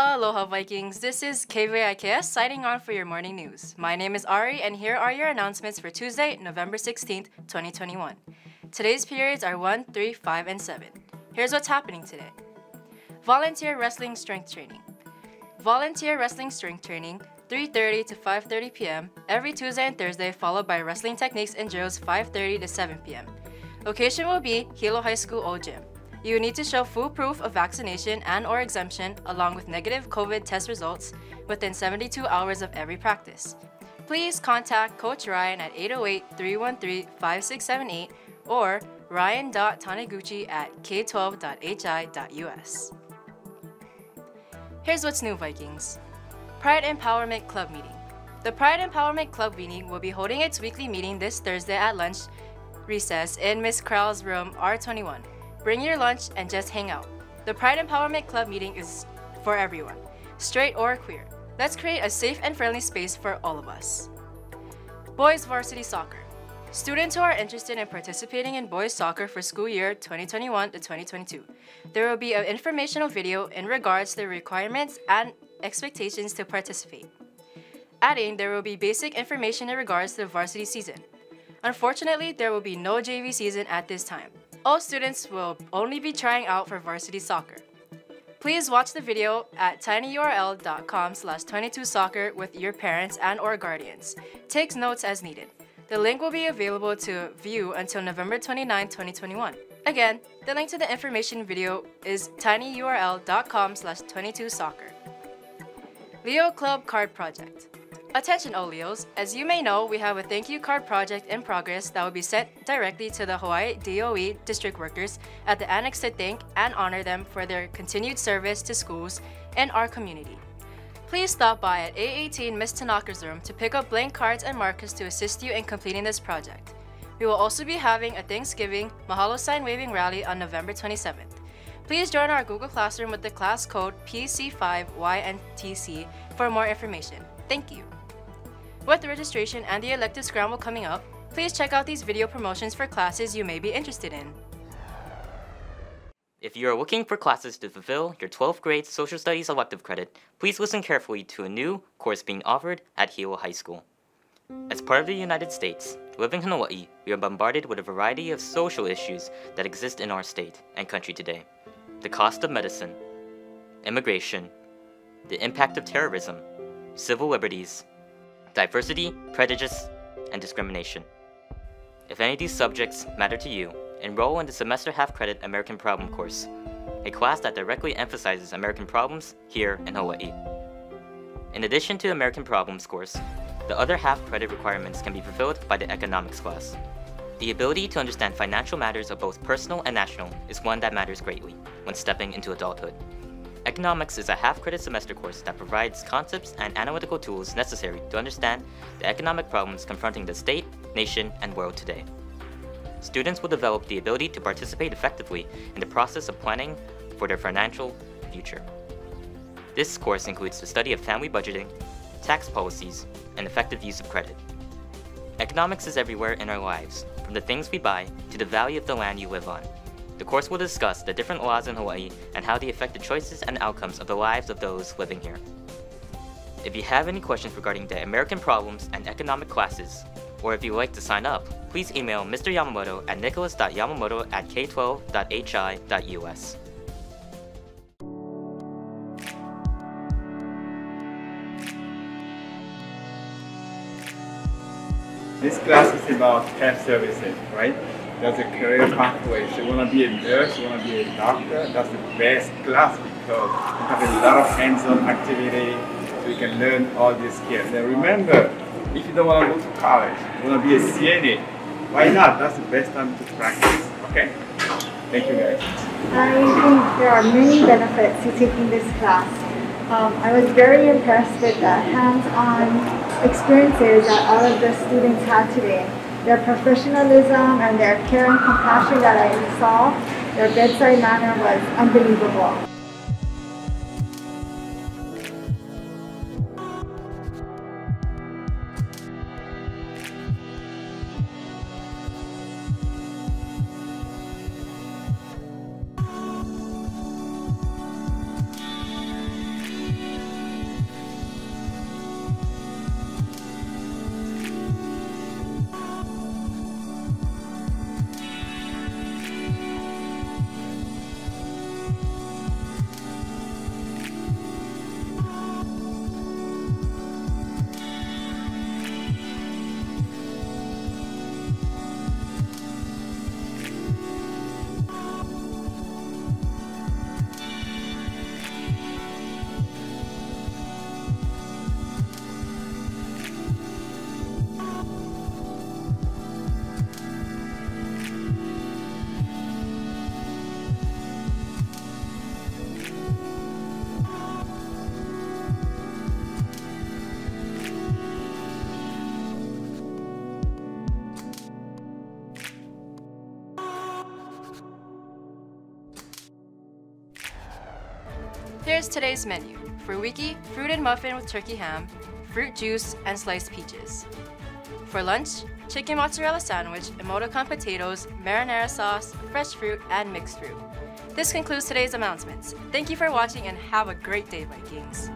Aloha Vikings, this is KVIKS signing on for your morning news. My name is Ari and here are your announcements for Tuesday, November 16th, 2021. Today's periods are 1, 3, 5, and 7. Here's what's happening today. Volunteer Wrestling Strength Training. Volunteer Wrestling Strength Training 3:30 to 5:30 p.m. every Tuesday and Thursday followed by Wrestling Techniques and Drills 5:30 to 7 p.m. Location will be Hilo High School Old Gym. You need to show full proof of vaccination and or exemption along with negative COVID test results within 72 hours of every practice. Please contact Coach Ryan at 808-313-5678 or ryan.taniguchi at k12.hi.us. Here's what's new, Vikings. Pride Empowerment Club Meeting. The Pride Empowerment Club meeting will be holding its weekly meeting this Thursday at lunch recess in Miss Krau's room R21. Bring your lunch and just hang out. The Pride Empowerment Club meeting is for everyone, straight or queer. Let's create a safe and friendly space for all of us. Boys Varsity Soccer. Students who are interested in participating in boys soccer for school year 2021 to 2022. There will be an informational video in regards to the requirements and expectations to participate. Adding, there will be basic information in regards to the varsity season. Unfortunately, there will be no JV season at this time. All students will only be trying out for varsity soccer. Please watch the video at tinyurl.com slash 22soccer with your parents and or guardians. Take notes as needed. The link will be available to view until November 29, 2021. Again, the link to the information video is tinyurl.com slash 22soccer. Leo Club Card Project. Attention Oleos, as you may know, we have a thank you card project in progress that will be sent directly to the Hawaii DOE district workers at the annex to thank and honor them for their continued service to schools and our community. Please stop by at A18 Miss Tanaka's room to pick up blank cards and markers to assist you in completing this project. We will also be having a Thanksgiving Mahalo sign waving rally on November 27th. Please join our Google Classroom with the class code PC5YNTC for more information. Thank you. With the registration and the elective scramble coming up, please check out these video promotions for classes you may be interested in. If you are looking for classes to fulfill your 12th grade social studies elective credit, please listen carefully to a new course being offered at Hilo High School. As part of the United States, living in Hawaii, we are bombarded with a variety of social issues that exist in our state and country today. The cost of medicine, immigration, the impact of terrorism, civil liberties, diversity, prejudice, and discrimination. If any of these subjects matter to you, enroll in the semester half-credit American Problem course, a class that directly emphasizes American problems here in Hawaii. In addition to the American Problems course, the other half-credit requirements can be fulfilled by the economics class. The ability to understand financial matters of both personal and national is one that matters greatly when stepping into adulthood. Economics is a half-credit semester course that provides concepts and analytical tools necessary to understand the economic problems confronting the state, nation, and world today. Students will develop the ability to participate effectively in the process of planning for their financial future. This course includes the study of family budgeting, tax policies, and effective use of credit. Economics is everywhere in our lives, from the things we buy to the value of the land you live on. The course will discuss the different laws in Hawaii and how they affect the choices and outcomes of the lives of those living here. If you have any questions regarding the American problems and economic classes, or if you would like to sign up, please email Mr. Yamamoto at nicholas.yamamoto at k12.hi.us. This class is about health services, right? That's a career pathway. So you want to be a nurse, you want to be a doctor, that's the best class because you have a lot of hands-on activity, so you can learn all these skills. And remember, if you don't want to go to college, you want to be a CNA, why not? That's the best time to practice, okay? Thank you guys. I think there are many benefits to taking this class. Um, I was very impressed with the hands-on experiences that all of the students had today. Their professionalism and their care and compassion that I saw, their bedside manner was unbelievable. Here's today's menu. For Wiki, fruited muffin with turkey ham, fruit juice, and sliced peaches. For lunch, chicken mozzarella sandwich, emoticon potatoes, marinara sauce, fresh fruit, and mixed fruit. This concludes today's announcements. Thank you for watching and have a great day, Vikings.